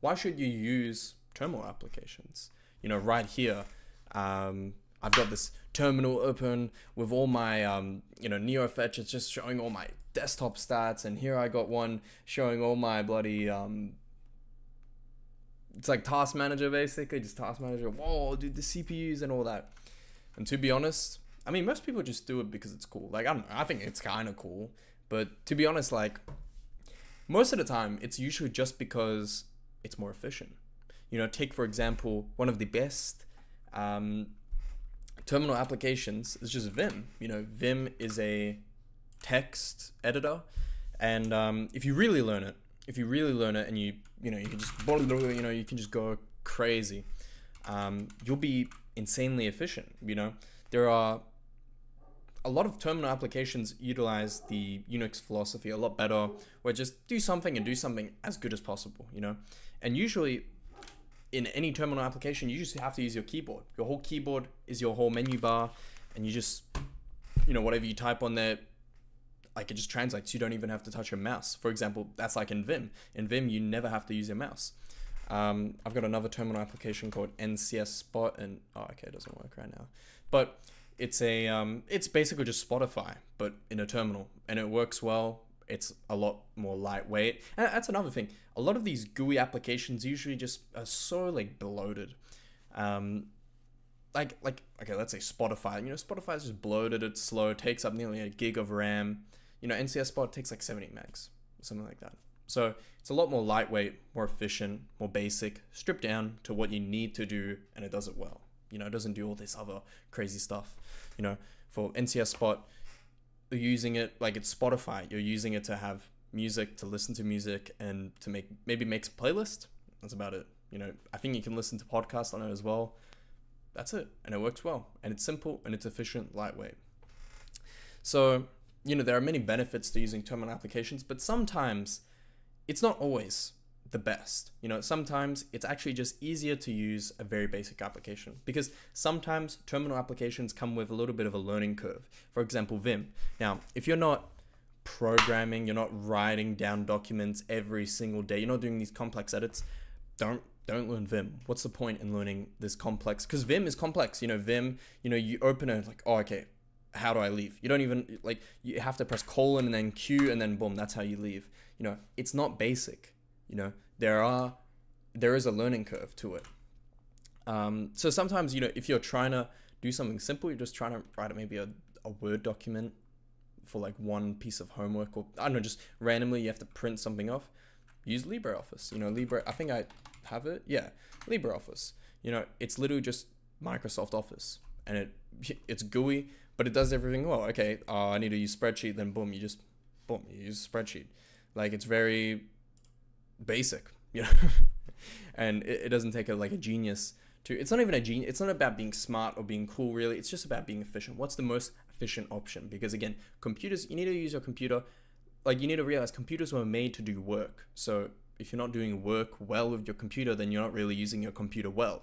why should you use terminal applications? You know, right here, um, I've got this terminal open with all my, um, you know, NeoFetch. It's just showing all my desktop stats, and here I got one showing all my bloody, um, it's like Task Manager basically, just Task Manager. Whoa, dude, the CPUs and all that. And to be honest, I mean, most people just do it because it's cool. Like, I don't know, I think it's kind of cool. But to be honest, like, most of the time, it's usually just because it's more efficient. You know, take for example, one of the best um, terminal applications is just Vim. You know, Vim is a text editor. And um, if you really learn it, if you really learn it and you, you know, you can just, you know, you can just go crazy, um, you'll be insanely efficient. You know, there are a lot of terminal applications utilize the Unix philosophy a lot better, where just do something and do something as good as possible, you know? And usually in any terminal application, you just have to use your keyboard. Your whole keyboard is your whole menu bar, and you just, you know, whatever you type on there, like it just translates. You don't even have to touch your mouse. For example, that's like in Vim. In Vim, you never have to use your mouse. Um, I've got another terminal application called ncspot, and oh, okay, it doesn't work right now. But it's a um, it's basically just Spotify, but in a terminal, and it works well. It's a lot more lightweight, and that's another thing. A lot of these GUI applications usually just are so like bloated. Um, like like okay, let's say Spotify. You know, Spotify is just bloated. It's slow. Takes up nearly a gig of RAM. You know, ncspot takes like 70 megs, something like that. So it's a lot more lightweight, more efficient, more basic, stripped down to what you need to do, and it does it well. You know, it doesn't do all this other crazy stuff. You know, for ncspot, you're using it like it's Spotify. You're using it to have music, to listen to music, and to make maybe makes a playlist. That's about it. You know, I think you can listen to podcasts on it as well. That's it, and it works well, and it's simple and it's efficient, lightweight. So, you know, there are many benefits to using terminal applications, but sometimes it's not always the best. You know, sometimes it's actually just easier to use a very basic application because sometimes terminal applications come with a little bit of a learning curve. For example, Vim. Now, if you're not programming, you're not writing down documents every single day, you're not doing these complex edits, don't don't learn Vim. What's the point in learning this complex? Because Vim is complex. You know, Vim, you know, you open it like, oh, okay, how do I leave? You don't even like you have to press colon and then Q and then boom, that's how you leave. You know, it's not basic. You know, there are there is a learning curve to it. Um, so sometimes, you know, if you're trying to do something simple, you're just trying to write maybe a, a Word document for like one piece of homework, or I don't know, just randomly you have to print something off. Use LibreOffice. You know, Libre. I think I have it. Yeah, LibreOffice. You know, it's literally just Microsoft Office, and it it's GUI, but it does everything well. Okay, uh, I need to use spreadsheet. Then boom, you just boom, you use spreadsheet. Like it's very basic, you know, and it, it doesn't take a like a genius to. It's not even a genius. It's not about being smart or being cool. Really, it's just about being efficient. What's the most efficient option? Because again, computers. You need to use your computer. Like you need to realize computers were made to do work. So if you're not doing work well with your computer, then you're not really using your computer well.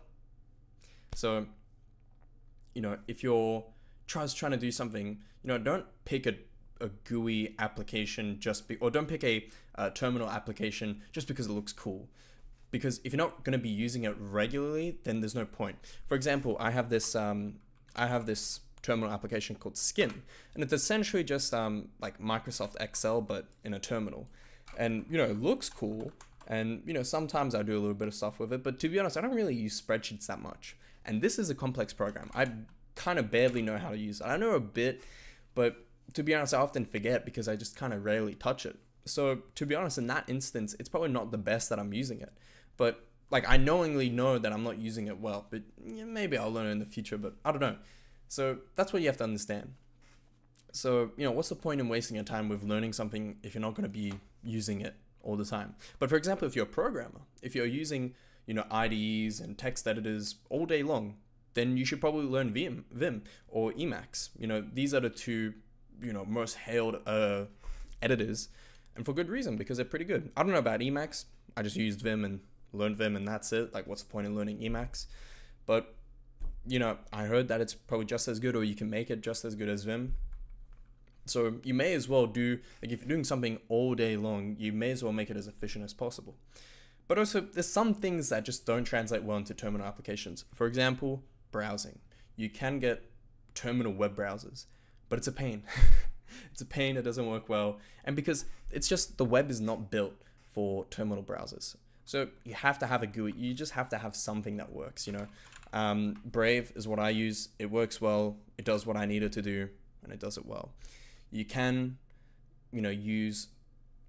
So, you know, if you're trying trying to do something, you know, don't pick a a GUI application just be, or don't pick a uh, terminal application just because it looks cool. Because if you're not going to be using it regularly, then there's no point. For example, I have this um, I have this terminal application called sc-im, and it's essentially just um, like Microsoft Excel but in a terminal. And you know, it looks cool, and you know, sometimes I do a little bit of stuff with it. But to be honest, I don't really use spreadsheets that much. And this is a complex program. I kind of barely know how to use it. I know a bit, but to be honest, I often forget because I just kind of rarely touch it. So to be honest, in that instance, it's probably not the best that I'm using it. But like I knowingly know that I'm not using it well, but maybe I'll learn in the future. But I don't know. So that's what you have to understand. So you know, what's the point in wasting your time with learning something if you're not going to be using it all the time? But for example, if you're a programmer, if you're using you know IDEs and text editors all day long, then you should probably learn Vim, Vim or Emacs. You know, these are the two you know most hailed uh, editors, and for good reason because they're pretty good. I don't know about Emacs. I just used Vim and learned Vim, and that's it. Like, what's the point in learning Emacs? But you know, I heard that it's probably just as good, or you can make it just as good as Vim. So you may as well do like if you're doing something all day long, you may as well make it as efficient as possible. But also, there's some things that just don't translate well into terminal applications. For example, browsing. You can get terminal web browsers, but it's a pain. it's a pain, it doesn't work well. And because it's just the web is not built for terminal browsers. So you have to have a GUI. You just have to have something that works, you know. Um, Brave is what I use. It works well. It does what I need it to do, and it does it well. You can, you know, use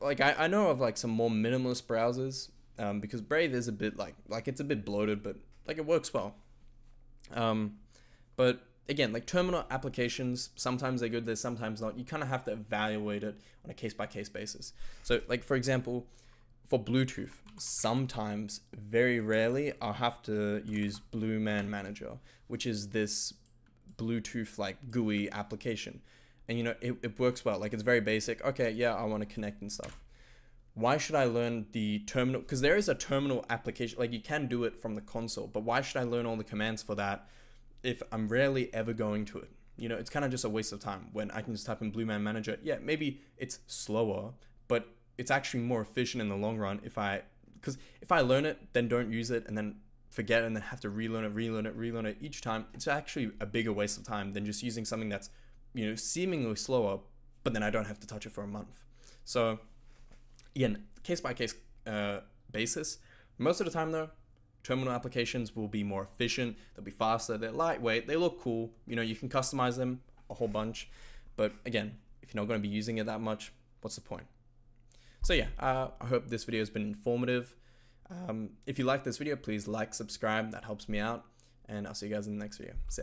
like I, I know of like some more minimalist browsers um, because Brave is a bit like like it's a bit bloated, but like it works well. Um, but again, like terminal applications, sometimes they're good, they're sometimes not. You kind of have to evaluate it on a case by case basis. So, like for example, for Bluetooth, sometimes, very rarely, I'll have to use Blueman Manager, which is this Bluetooth like GUI application. And you know, it, it works well. Like it's very basic. Okay, yeah, I want to connect and stuff. Why should I learn the terminal? Because there is a terminal application, like you can do it from the console, but why should I learn all the commands for that if I'm rarely ever going to it? You know, it's kind of just a waste of time when I can just type in Blueman Manager. Yeah, maybe it's slower, but it's actually more efficient in the long run if I because if I learn it, then don't use it, and then forget, and then have to relearn it, relearn it, relearn it each time, it's actually a bigger waste of time than just using something that's you know seemingly slower, but then I don't have to touch it for a month. So again, case by case uh, basis. Most of the time, though, terminal applications will be more efficient. They'll be faster. They're lightweight. They look cool. You know, you can customize them a whole bunch. But again, if you're not going to be using it that much, what's the point? So yeah, uh, I hope this video has been informative. Um, if you like this video, please like, subscribe. That helps me out. And I'll see you guys in the next video. See ya.